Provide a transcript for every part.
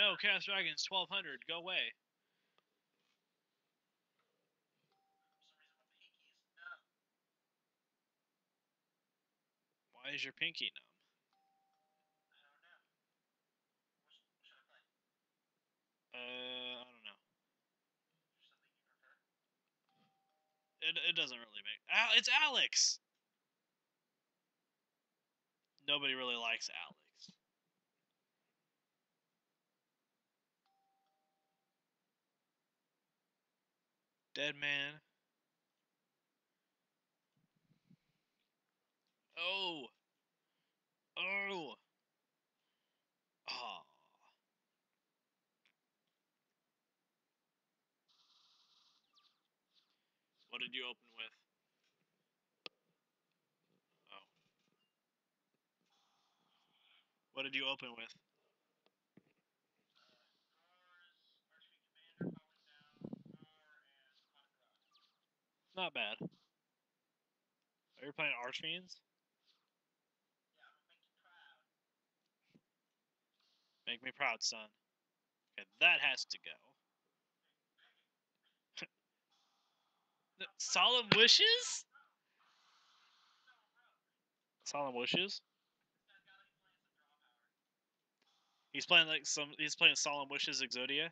No, Chaos Dragon's 1200. Go away. Why is your pinky numb? Uh, I don't know. It, it doesn't really make. Al- it's Alex! Nobody really likes Alex. Dead man. Oh. Oh. Oh. What did you open with? Oh. What did you open with? Not bad. Are you playing Archfiends? Make me proud, son. Okay, that has to go. Solemn wishes? Solemn wishes? He's playing like some. He's playing Solemn Wishes Exodia.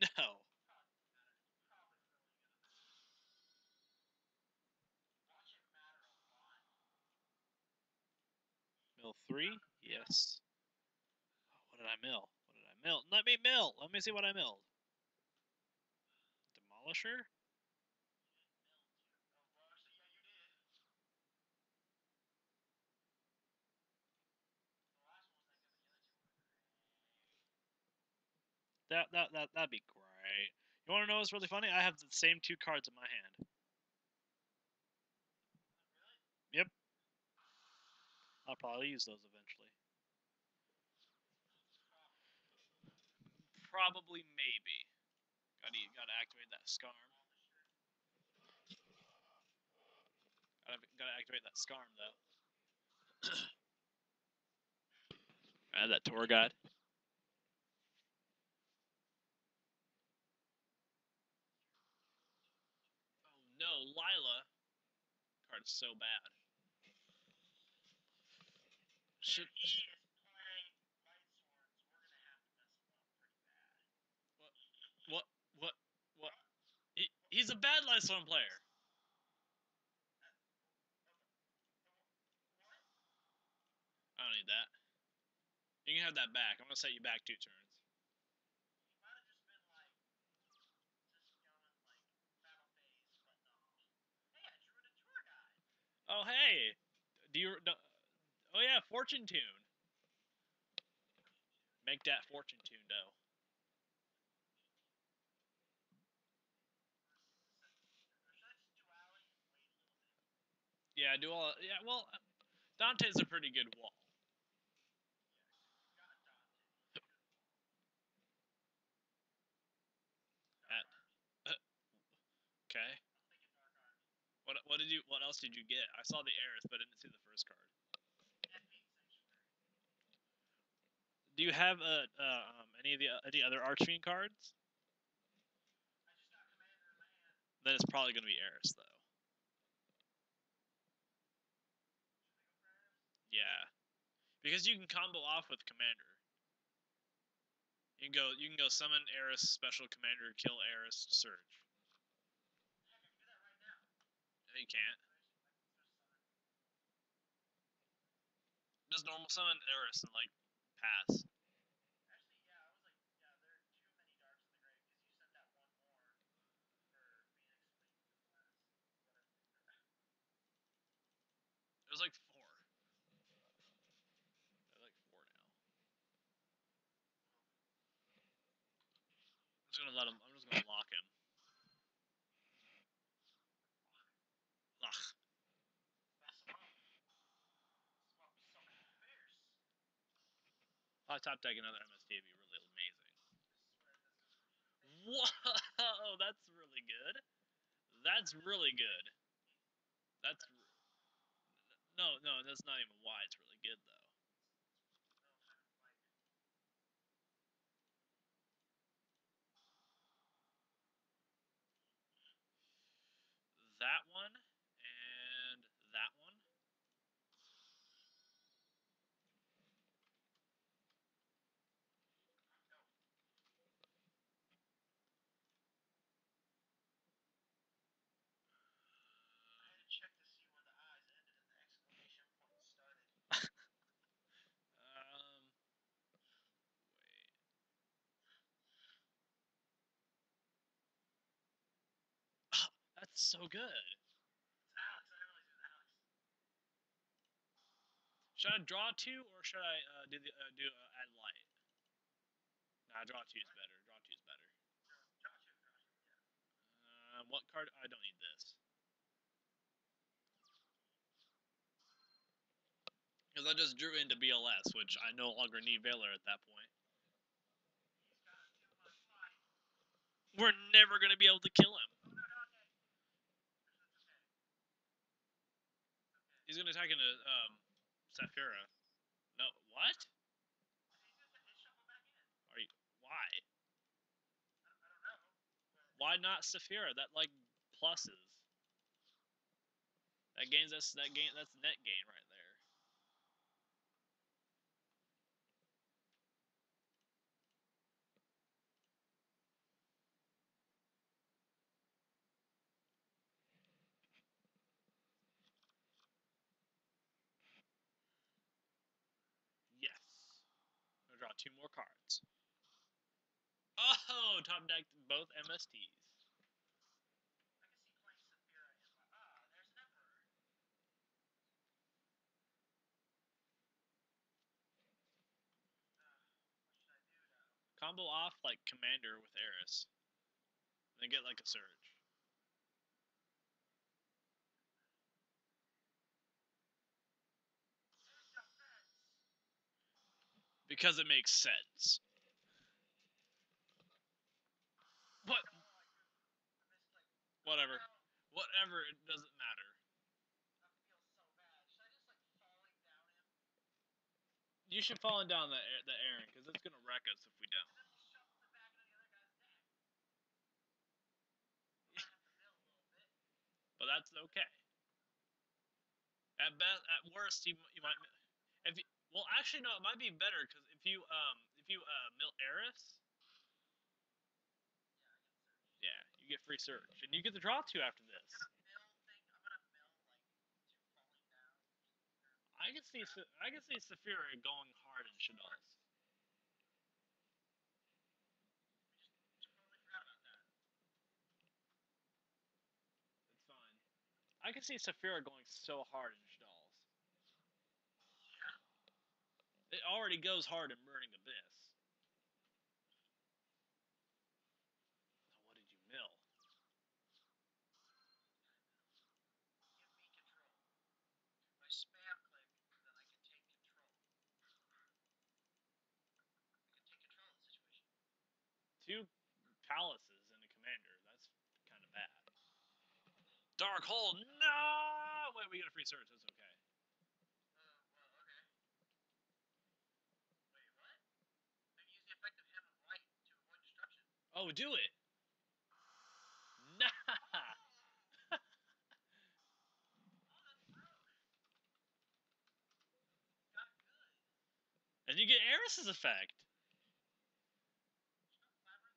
No. Mill three? Yes. Oh, what did I mill? What did I mill? Let me mill. Let me see what I milled. Demolisher? That that that that'd be great. You want to know what's really funny? I have the same two cards in my hand. Yep. I'll probably use those eventually. Probably, maybe. Gotta gotta activate that scarm. Gotta gotta activate that scarm though. Add that tour guide. Oh no, Lyla. Card's so bad. Should what what what? He, he's a bad Lightsworn player. I don't need that. You can have that back. I'm gonna set you back two turns. Oh hey, do you? Oh yeah, Fortune Tune. Make that Fortune Tune though. Yeah, do all. Yeah, well, Dante's a pretty good wall. Uh, okay. What what did you? What else did you get? I saw the Eris, but I didn't see the first card. Do you have uh, uh um any of the any other Archfiend cards? Then it's probably gonna be Eris though. Yeah, because you can combo off with Commander. You can go. You can go summon Eris, special Commander, kill Eris, Surge. You can't. Just normal summon Eris and like pass. There's like four. There's like four now. I'm just gonna let him. I'm just gonna lock him. If top deck another MST, it'd be really amazing. Whoa, that's really good. That's really good. That's no, no, that's not even why it's really good though. That one and that one. I had to check to see where the eyes ended and the exclamation point started. Um, wait. That's so good. It's. Should I draw two or should I uh, do the uh, do uh, add light? Nah, draw two is better. Draw two is better. Um, what card? I don't need this. Because I just drew into BLS, which I no longer need Valor at that point. We're never gonna be able to kill him. Oh, no, no, okay. It's okay. He's gonna um, Saffira. No, what? Are you? Why? Why not Saffira? That like pluses. That gains us. That gain. That's net gain right there. Yes. I'm gonna draw two more cards. Oh, top deck both MSTs. Combo off like Commander with Eris. Then get like a Surge. Because it makes sense. What? Whatever. Whatever, it doesn't matter. You should fall down the the Aaron, because it's gonna wreck us if we don't. To. But that's okay. At best, at worst, you you might. If you, well, actually, no, it might be better because if you um if you uh mill Eris, Yeah, I get the surge. yeah, you get free Surge, and you get to draw two after this. I'm gonna mill thing. I'm gonna mill like two falling down. I can see I can see Saffira going hard in Shaddolls. Totally forgot about that. It's fine. I can see Saffira going so hard in Shaddolls. It already goes hard in Burning Abyss. What did you mill? Two palaces and a commander. That's kind of bad. Dark hole. No. Wait, we got a free search. That's okay. Uh, well, okay. Wait, what? I can use the effect of Hand of Light to avoid destruction. Oh, do it. Nah. Oh, that's rude. Got good. And you get Eris's effect. There's?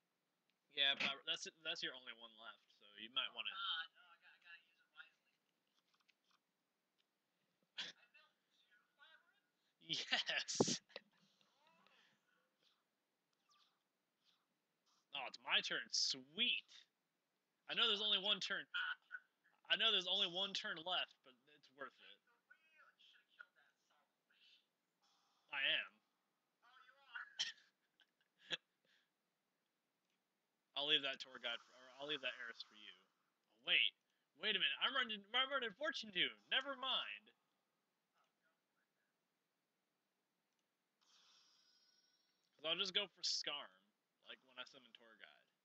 Yeah, but that's that's your only one left, so you might want to. Ah, no, I gotta, I gotta use it wisely. I built two Labyrinths? Yes. Oh, it's my turn. Sweet. I know there's only one turn. I know there's only one turn left, but it's worth it. I am. I'll leave that tour guide, for, or I'll leave that Eris for you. Oh, wait, wait a minute. I'm running. I'm running Fortune Tune. Never mind. Cause I'll just go for Scarm, like when I summon tour guide. All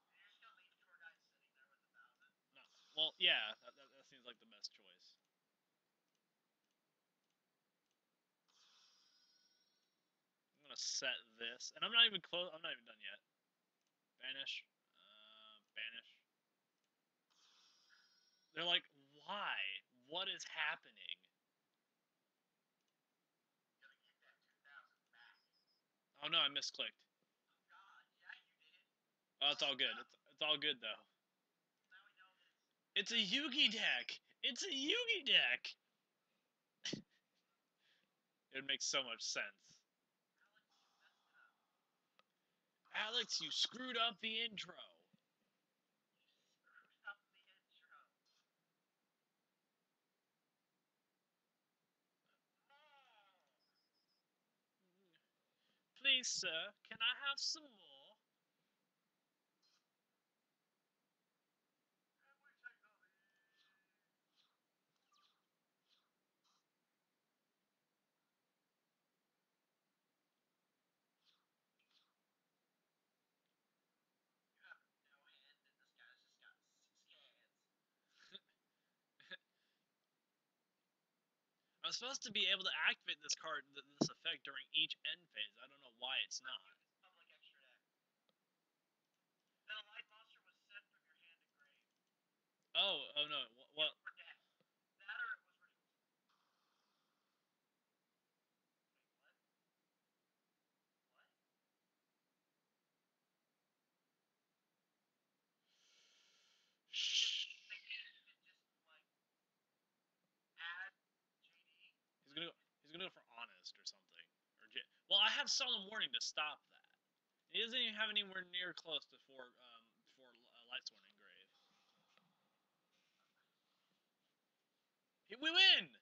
good. And you're just gonna leave tour guide sitting there with a thousand. No, Well, yeah, that, that, that seems like the best choice. I'm gonna set this, and I'm not even close. I'm not even done yet. Banish, uh, banish. They're like, why? What is happening? Gonna get that 2,000 back. Oh no, I misclicked. Oh God, yeah. Oh, it's all good. It's, it's all good though. Now we know that It's a Yugi deck. It's a Yugi deck. it would make so much sense. Alex. You screwed up the intro. Please, sir, can I have some more? And we take the lead. You have no hand, and this guy's just got six hands. I'm supposed to be able to activate this card, th- this effect during each end phase. I don't know why it's not. It's public extra deck. Oh, oh, Then a light monster was sent from your hand to grave. Oh, oh no. wh- Well, Or death. That or it was rituals. Wait, what? What? shh. They can't even just like add JD. He's gonna go. He's gonna go for or something. Or well, I have solemn warning to stop that. He doesn't even have anywhere near close to four um four uh, lights one engrave. We win.